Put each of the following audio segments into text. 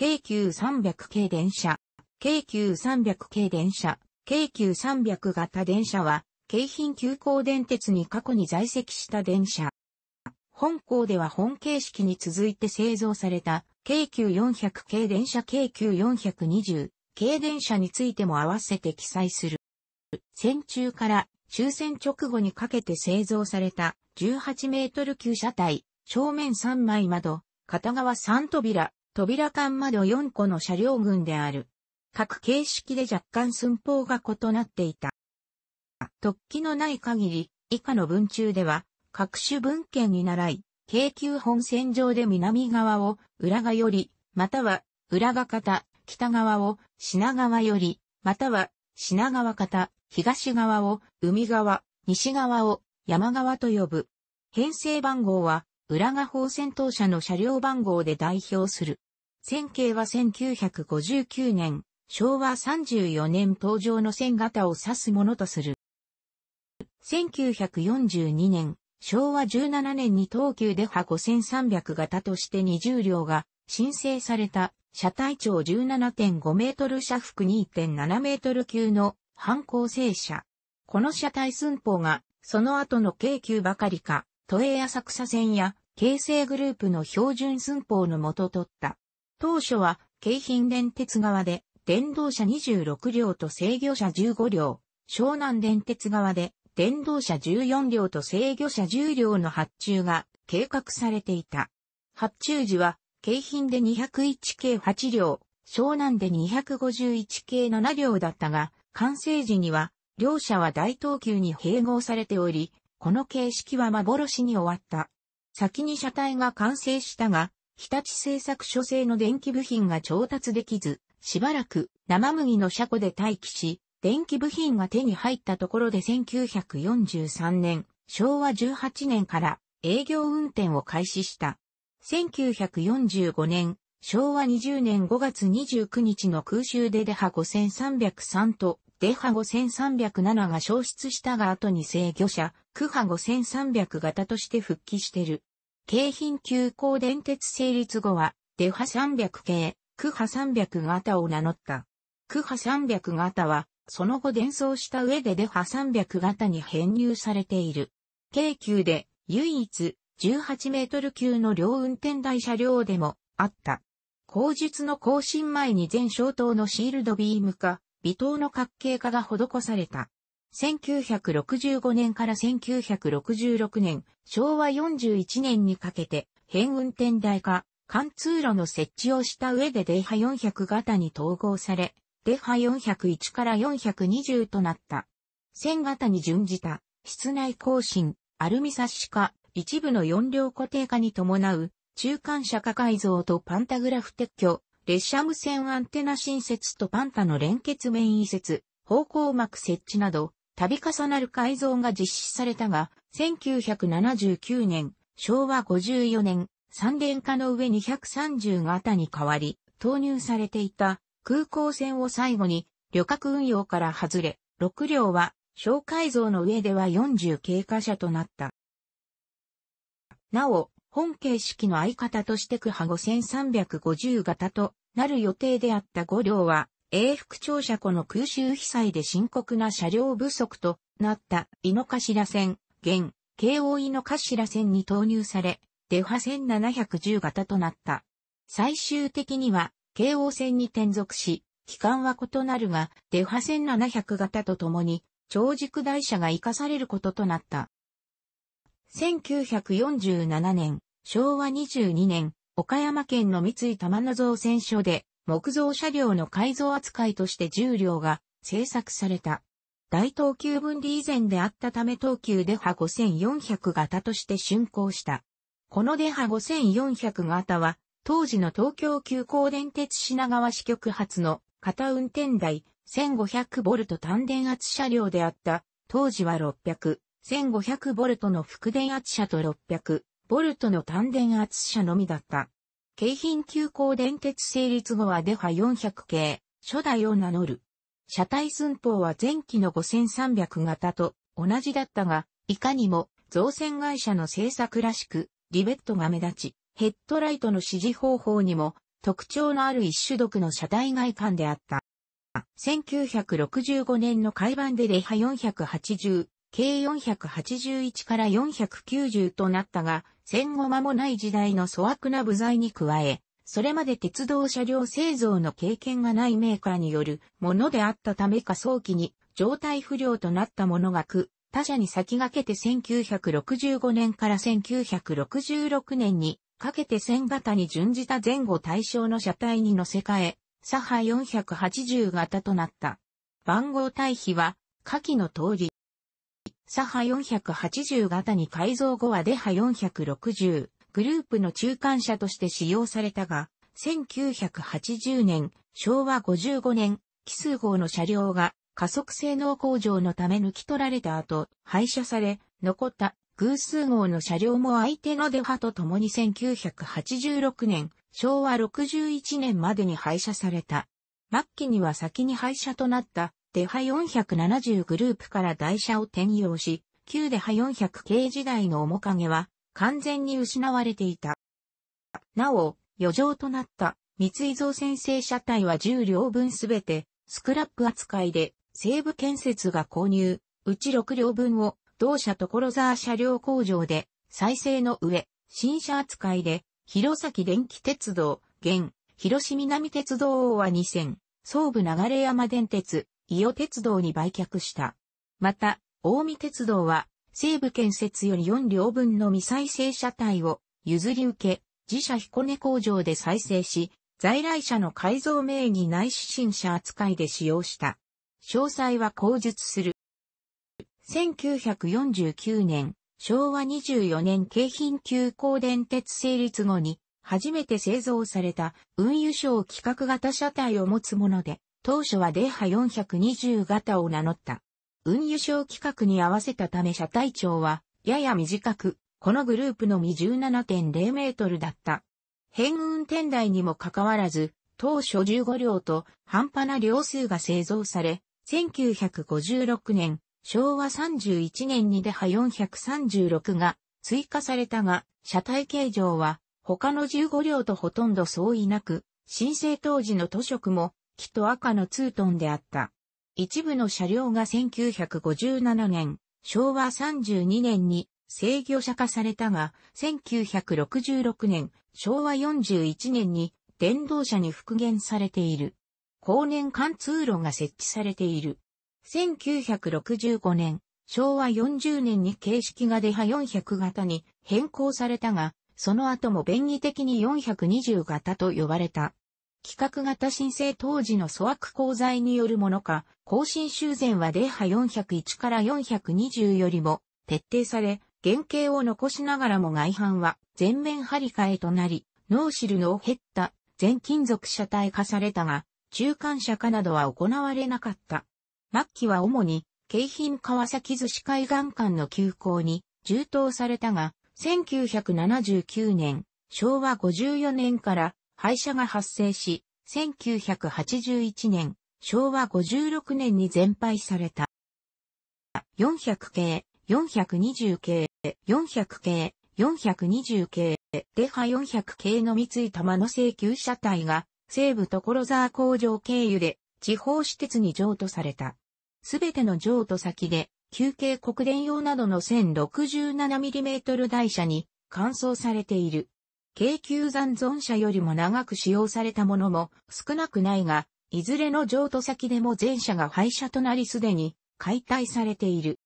京急300系電車、京急300系電車、京急300型電車は、京浜急行電鉄に過去に在籍した電車。本校では本形式に続いて製造された京急400系電車京急420系電車についても合わせて記載する。戦中から終戦直後にかけて製造された18メートル級車体、正面3枚窓、片側3扉、扉間窓4個の車両群である。各形式で若干寸法が異なっていた。突起のない限り、以下の文中では、各種文献に習い、京急本線上で南側を裏側より、または裏側方、北側を品川より、または品川方、東側を海側、西側を山側と呼ぶ。編成番号は裏側方線当社の車両番号で代表する。線形は1959年、昭和34年登場の線型を指すものとする。1942年、昭和17年に東急デハ5300型として20両が申請された車体長17.5メートル車幅2.7メートル級の反抗性車。この車体寸法がその後の京急ばかりか、都営浅草線や京成グループの標準寸法のもと取った。当初は京浜電鉄側で電動車26両と制御車15両、湘南電鉄側で電動車14両と制御車10両の発注が計画されていた。発注時は、京浜で201系8両、湘南で251系7両だったが、完成時には、両車は大東急に併合されており、この形式は幻に終わった。先に車体が完成したが、日立製作所製の電気部品が調達できず、しばらく生麦の車庫で待機し、電気部品が手に入ったところで1943年、昭和18年から営業運転を開始した。1945年、昭和20年5月29日の空襲でデハ5303とデハ5307が消失したが後に制御車、クハ5300型として復帰してる。京浜急行電鉄成立後は、デハ300系、クハ300型を名乗った。クハ300型は、その後伝送した上でデハ300型に編入されている。京急で唯一18メートル級の両運転台車両でもあった。後述の更新前に全消灯のシールドビーム化、微灯の角形化が施された。1965年から1966年、昭和41年にかけて、変運転台化、貫通路の設置をした上でデハ400型に統合され、デハ401から420となった。線型に準じた、室内更新、アルミサッシ化、一部の4両固定化に伴う、中間車化改造とパンタグラフ撤去、列車無線アンテナ新設とパンタの連結面移設、方向膜設置など、度重なる改造が実施されたが、1979年、昭和54年、三連化の上230型に変わり、投入されていた空港線を最後に旅客運用から外れ、6両は小改造の上では40経過車となった。なお、本形式の相方として区ハ5350型となる予定であった5両は、永福庁舎庫の空襲被災で深刻な車両不足となった井の頭線、現、京王井の頭線に投入され、デファ1710型となった。最終的には京王線に転属し、期間は異なるが、デファ1700型とともに、長軸台車が活かされることとなった。1947年、昭和22年、岡山県の三井玉野造船所で、木造車両の改造扱いとして重量が製作された。大東急分離以前であったため東急デハ5400型として竣工した。このデハ5400型は当時の東京急行電鉄品川支局発の片運転台 1500V 単電圧車両であった。当時は600、1500V の副電圧車と600 600V の単電圧車のみだった。京浜急行電鉄成立後はデハ400系、初代を名乗る。車体寸法は前期の5300型と同じだったが、いかにも造船会社の製作らしく、リベットが目立ち、ヘッドライトの指示方法にも特徴のある一種独の車体外観であった。1965年の改版でレハ480、計481から490となったが、戦後間もない時代の粗悪な部材に加え、それまで鉄道車両製造の経験がないメーカーによるものであったためか早期に状態不良となったものが苦、他社に先駆けて1965年から1966年にかけて線型に準じた前後対象の車体に乗せ替え、サハ480型となった。番号対比は下記の通り。サハ480型に改造後はデハ460グループの中間車として使用されたが、1980年、昭和55年、奇数号の車両が加速性能向上のため抜き取られた後、廃車され、残った偶数号の車両も相手のデハと共に1986年、昭和61年までに廃車された。末期には先に廃車となったデハ470グループから台車を転用し、旧デハ400系時代の面影は完全に失われていた。なお、余剰となった三井造船製車体は10両分すべてスクラップ扱いで西部建設が購入、うち6両分を同社所沢車両工場で再生の上、新車扱いで、弘前電気鉄道、現、広島南鉄道は2000、総武流山電鉄、伊予鉄道に売却した。また、大見鉄道は、西部建設より4両分の未再生車体を譲り受け、自社彦根工場で再生し、在来車の改造名義内視新車扱いで使用した。詳細は口述する。1949年、昭和24年京浜急行電鉄成立後に、初めて製造された運輸省規格型車体を持つもので、当初はデハ420型を名乗った。運輸省規格に合わせたため車体長は、やや短く、このグループのみ17.0メートルだった。変運転台にもかかわらず、当初15両と半端な両数が製造され、1956年、昭和31年にデハ436が追加されたが、車体形状は他の15両とほとんど相違なく、申請当時の都色も、木と赤のツートンであった。一部の車両が1957年、昭和32年に制御車化されたが、1966年、昭和41年に電動車に復元されている。後年間通路が設置されている。1965年、昭和40年に形式がデハ400型に変更されたが、その後も便宜的に420型と呼ばれた。規格型申請当時の粗悪鋼材によるものか、更新修繕はデハ401から420よりも徹底され、原型を残しながらも外板は全面張り替えとなり、ノーシルの減った全金属車体化されたが、中間車化などは行われなかった。末期は主に、京浜川崎寿司海岸間の急行に充当されたが、1979年、昭和54年から廃車が発生し、1981年、昭和56年に全廃された。400系、420系、400系、420系、デハ400系の三井玉の請求車体が西部所沢工場経由で地方私鉄に譲渡された。すべての譲渡先で、休憩国電用などの 1067mm 台車に換装されている。京急残存車よりも長く使用されたものも少なくないが、いずれの譲渡先でも全車が廃車となりすでに解体されている。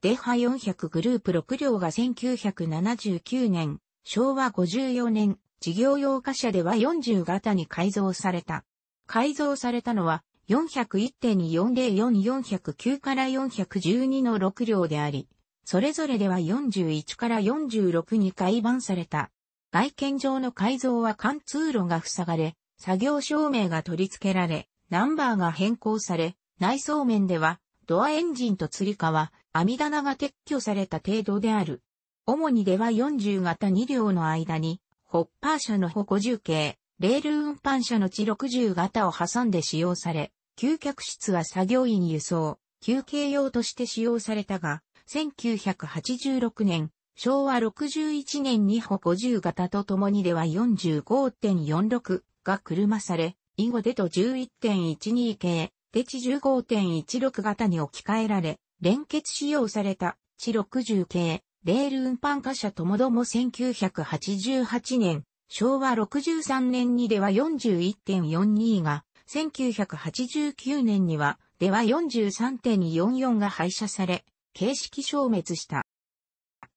デハ400グループ6両が1979年、昭和54年、事業用貨車では40型に改造された。改造されたのは401.2404409から412の6両であり、それぞれでは41から46に改版された。外見上の改造は貫通路が塞がれ、作業照明が取り付けられ、ナンバーが変更され、内装面ではドアエンジンと釣り革、網棚が撤去された程度である。主にでは40型2両の間にホッパー車の歩50系、レール運搬車の地60型を挟んで使用され、旧客室は作業員輸送、休憩用として使用されたが、1986年、昭和61年に歩50型とともにでは45.46が車され、以後でと11.12系、デチ15.16型に置き換えられ、連結使用された、地60系、レール運搬貨車ともども1988年、昭和63年にでは41.42が、1989年には、では43.44が廃車され、形式消滅した。